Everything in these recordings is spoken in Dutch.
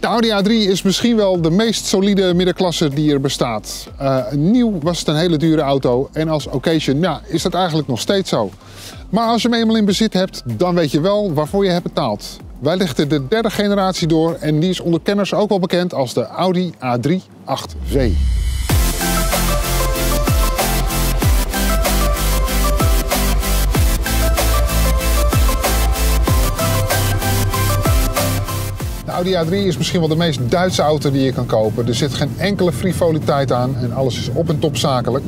De Audi A3 is misschien wel de meest solide middenklasse die er bestaat. Uh, nieuw was het een hele dure auto en als occasion ja, is dat eigenlijk nog steeds zo. Maar als je hem eenmaal in bezit hebt, dan weet je wel waarvoor je hebt betaald. Wij lichten de derde generatie door en die is onder kenners ook wel bekend als de Audi A3 8V. Audi A3 is misschien wel de meest Duitse auto die je kan kopen. Er zit geen enkele frivoliteit aan en alles is op en top zakelijk.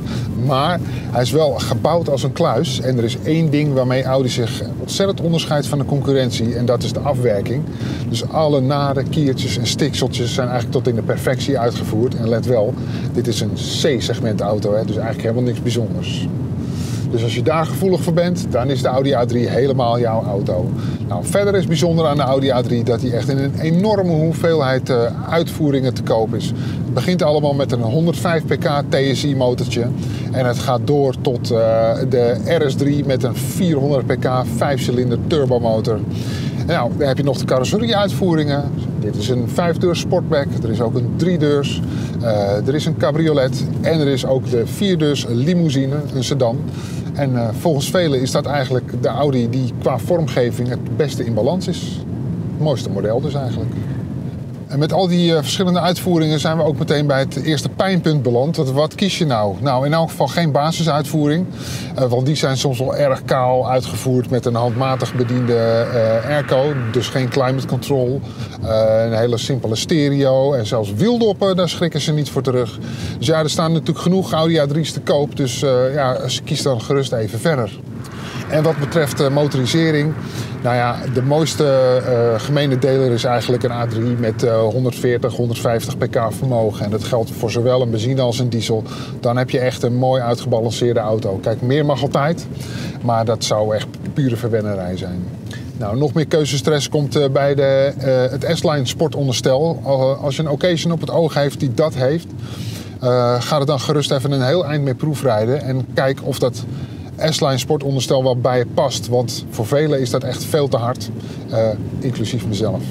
Maar hij is wel gebouwd als een kluis. En er is één ding waarmee Audi zich ontzettend onderscheidt van de concurrentie. En dat is de afwerking. Dus alle naden, kiertjes en stikseltjes zijn eigenlijk tot in de perfectie uitgevoerd. En let wel, dit is een C-segment auto. Hè? Dus eigenlijk helemaal niks bijzonders. Dus als je daar gevoelig voor bent, dan is de Audi A3 helemaal jouw auto. Nou, verder is bijzonder aan de Audi A3 dat hij echt in een enorme hoeveelheid uh, uitvoeringen te koop is. Het begint allemaal met een 105 pk TSI motortje en het gaat door tot uh, de RS3 met een 400 pk 5-cilinder turbomotor. Nou, dan heb je nog de carrosserie-uitvoeringen. Dit is een vijfdeurs sportback. Er is ook een driedeurs. Uh, er is een cabriolet. En er is ook de vierdeurs limousine, een sedan. En uh, volgens velen is dat eigenlijk de Audi die qua vormgeving het beste in balans is. Het mooiste model dus eigenlijk. En met al die uh, verschillende uitvoeringen zijn we ook meteen bij het eerste pijnpunt beland. Wat, kies je nou? Nou, in elk geval geen basisuitvoering. Uh, want die zijn soms wel erg kaal uitgevoerd met een handmatig bediende uh, airco. Dus geen climate control. een hele simpele stereo. En zelfs wieldoppen, daar schrikken ze niet voor terug. Dus ja, er staan natuurlijk genoeg Audi A3's te koop. Dus ja, kies dan gerust even verder. En wat betreft uh, motorisering, nou ja, de mooiste uh, gemene deler is eigenlijk een A3 met uh, 140, 150 pk vermogen. En dat geldt voor zowel een benzine als een diesel. Dan heb je echt een mooi uitgebalanceerde auto. Kijk, meer mag altijd, maar dat zou echt pure verwennerij zijn. Nou, nog meer keuzestress komt bij de, het S-Line sportonderstel. Als je een occasion op het oog heeft die dat heeft, ga er dan gerust even een heel eind mee proefrijden. En kijk of dat S-Line sportonderstel wel bij je past. Want voor velen is dat echt veel te hard, uh, inclusief mezelf.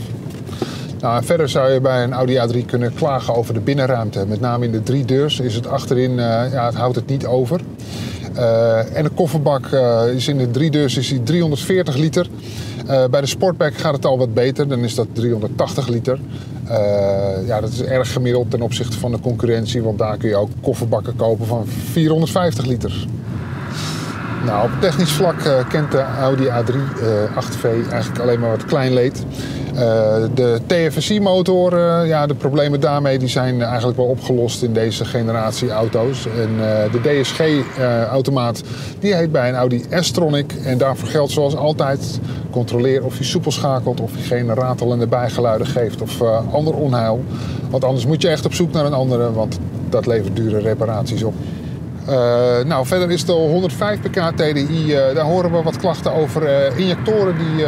Nou, verder zou je bij een Audi A3 kunnen klagen over de binnenruimte. Met name in de drie deurs is het achterin, uh, ja, het houdt het niet over. Uh, en de kofferbak is in de drie deurs is die 340 liter. bij de Sportback gaat het al wat beter, dan is dat 380 liter. ja, dat is erg gemiddeld ten opzichte van de concurrentie, want daar kun je ook kofferbakken kopen van 450 liter. Nou, op technisch vlak uh, kent de Audi A3 uh, 8V eigenlijk alleen maar wat klein leed. Uh, de TFSI-motor, ja, de problemen daarmee die zijn eigenlijk wel opgelost in deze generatie auto's. En de DSG-automaat die heet bij een Audi S-Tronic. En daarvoor geldt zoals altijd, controleer of hij soepel schakelt, of hij geen ratelende bijgeluiden geeft of ander onheil. Want anders moet je echt op zoek naar een andere, want dat levert dure reparaties op. Uh, nou, verder is de 105 pk TDI, daar horen we wat klachten over uh, injectoren die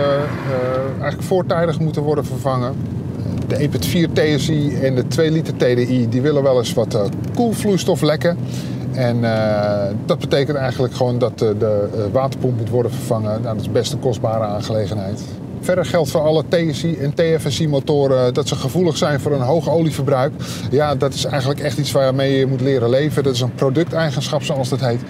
eigenlijk voortijdig moeten worden vervangen. De EPIT 4 TSI en de 2 liter TDI die willen wel eens wat koelvloeistof lekken. En dat betekent eigenlijk gewoon dat de waterpomp moet worden vervangen. Nou, dat is best een kostbare aangelegenheid. Verder geldt voor alle TSI en TFSI motoren dat ze gevoelig zijn voor een hoog olieverbruik. Ja, dat is eigenlijk echt iets waarmee je moet leren leven. Dat is een producteigenschap zoals dat heet.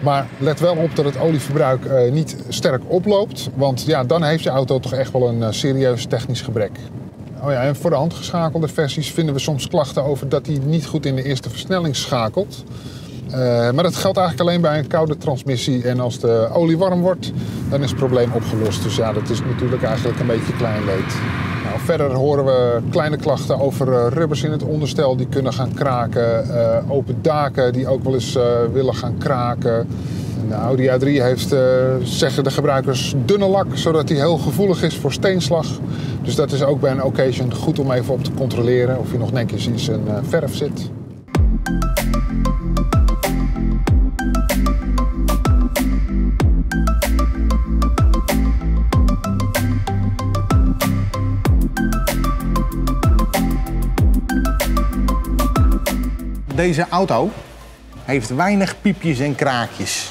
Maar let wel op dat het olieverbruik uh, niet sterk oploopt. Want ja, dan heeft je auto toch echt wel een uh, serieus technisch gebrek. Oh ja, en voor de handgeschakelde versies vinden we soms klachten over dat hij niet goed in de eerste versnelling schakelt. Uh, maar dat geldt eigenlijk alleen bij een koude transmissie. En als de olie warm wordt, dan is het probleem opgelost. Dus ja, dat is natuurlijk eigenlijk een beetje klein leed. Nou, verder horen we kleine klachten over uh, rubbers in het onderstel die kunnen gaan kraken. Uh, open daken die ook wel eens willen gaan kraken. De Audi A3 heeft, zeggen de gebruikers, dunne lak, zodat hij heel gevoelig is voor steenslag. Dus dat is ook bij een occasion goed om even op te controleren of hij nog netjes in zijn verf zit. Deze auto heeft weinig piepjes en kraakjes.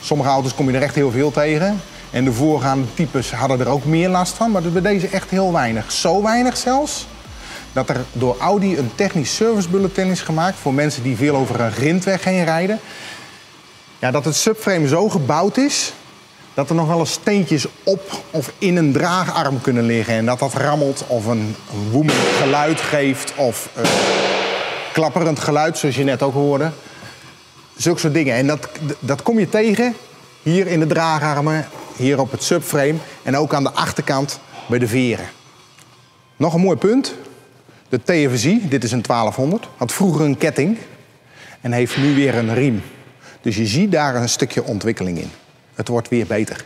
Sommige auto's kom je er echt heel veel tegen. En de voorgaande types hadden er ook meer last van, maar bij deze echt heel weinig. Zo weinig zelfs, dat er door Audi een technisch service bulletin is gemaakt voor mensen die veel over een grindweg heen rijden. Ja, dat het subframe zo gebouwd is dat er nog wel eens steentjes op of in een draagarm kunnen liggen. En dat dat rammelt of een, woemend geluid geeft of een klapperend geluid, zoals je net ook hoorde. Zulke soort dingen. En dat, dat kom je tegen hier in de draagarmen, hier op het subframe en ook aan de achterkant bij de veren. Nog een mooi punt. De TFSI, dit is een 1200, had vroeger een ketting en heeft nu weer een riem. Dus je ziet daar een stukje ontwikkeling in. Het wordt weer beter.